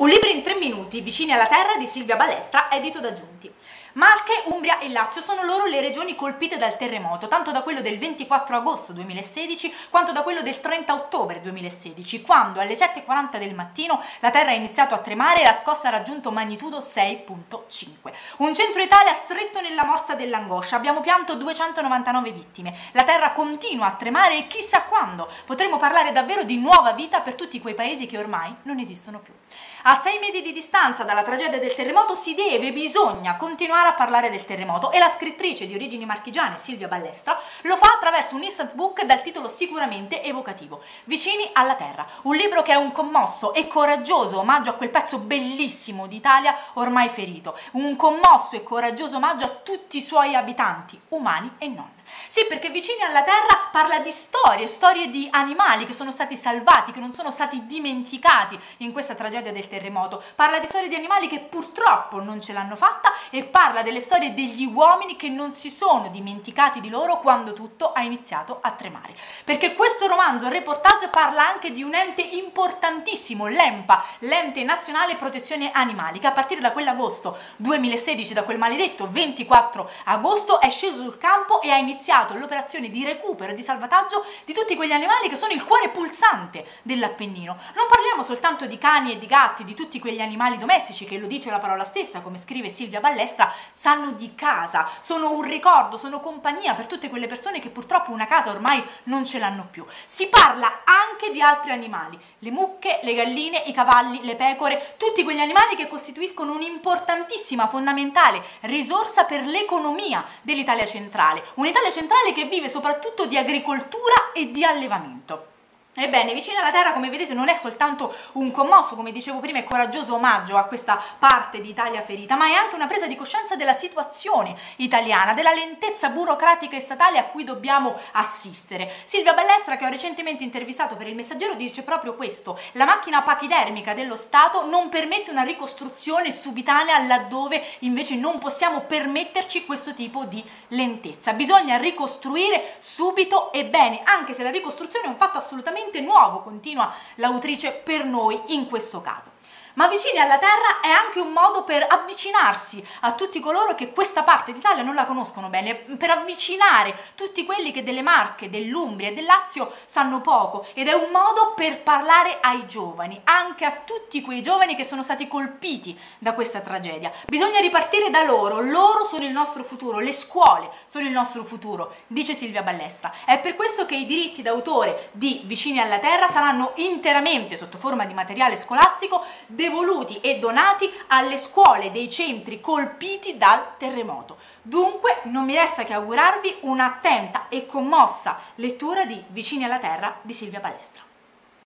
Un libro in tre minuti, vicini alla terra di Silvia Balestra, edito da Giunti. Marche, Umbria e Lazio sono loro le regioni colpite dal terremoto, tanto da quello del 24 agosto 2016 quanto da quello del 30 ottobre 2016, quando alle 7.40 del mattino la terra ha iniziato a tremare e la scossa ha raggiunto magnitudo 6.5. Un centro Italia stretto nella morsa dell'angoscia, abbiamo pianto 299 vittime, la terra continua a tremare e chissà quando potremo parlare davvero di nuova vita per tutti quei paesi che ormai non esistono più. A sei mesi di distanza dalla tragedia del terremoto si deve, bisogna continuare a parlare del terremoto e la scrittrice di origini marchigiane Silvia Ballestra lo fa attraverso un instant book dal titolo sicuramente evocativo, Vicini alla Terra, un libro che è un commosso e coraggioso omaggio a quel pezzo bellissimo d'Italia ormai ferito, un commosso e coraggioso omaggio a tutti i suoi abitanti, umani e non. Sì, perché Vicini alla Terra parla di storie, storie di animali che sono stati salvati, che non sono stati dimenticati in questa tragedia del terremoto. Parla di storie di animali che purtroppo non ce l'hanno fatta e parla delle storie degli uomini che non si sono dimenticati di loro quando tutto ha iniziato a tremare. Perché questo romanzo, reportage, parla anche di un ente importantissimo, l'EMPA, l'Ente Nazionale Protezione Animali, che a partire da quell'agosto 2016, da quel maledetto 24 agosto, è sceso sul campo e ha iniziato iniziato l'operazione di recupero e di salvataggio di tutti quegli animali che sono il cuore pulsante dell'Appennino. Non parliamo soltanto di cani e di gatti, di tutti quegli animali domestici che lo dice la parola stessa, come scrive Silvia Ballestra, sanno di casa, sono un ricordo, sono compagnia per tutte quelle persone che purtroppo una casa ormai non ce l'hanno più. Si parla anche di altri animali, le mucche, le galline, i cavalli, le pecore, tutti quegli animali che costituiscono un'importantissima, fondamentale risorsa per l'economia dell'Italia centrale. Un'Italia centrale che vive soprattutto di agricoltura e di allevamento. Ebbene, Vicino alla Terra, come vedete, non è soltanto un commosso, come dicevo prima, e coraggioso omaggio a questa parte d'Italia ferita, ma è anche una presa di coscienza della situazione italiana, della lentezza burocratica e statale a cui dobbiamo assistere. Silvia Ballestra, che ho recentemente intervistato per il Messaggero, dice proprio questo. La macchina pachidermica dello Stato non permette una ricostruzione subitanea laddove invece non possiamo permetterci questo tipo di lentezza. Bisogna ricostruire subito e bene, anche se la ricostruzione è un fatto assolutamente assolutamente nuovo, continua l'autrice per noi in questo caso ma vicini alla terra è anche un modo per avvicinarsi a tutti coloro che questa parte d'Italia non la conoscono bene, per avvicinare tutti quelli che delle Marche, dell'Umbria e del Lazio sanno poco ed è un modo per parlare ai giovani, anche a tutti quei giovani che sono stati colpiti da questa tragedia. Bisogna ripartire da loro, loro sono il nostro futuro, le scuole sono il nostro futuro, dice Silvia Ballestra. È per questo che i diritti d'autore di Vicini alla Terra saranno interamente sotto forma di materiale scolastico devoluti e donati alle scuole dei centri colpiti dal terremoto. Dunque non mi resta che augurarvi un'attenta e commossa lettura di Vicini alla Terra di Silvia Palestra.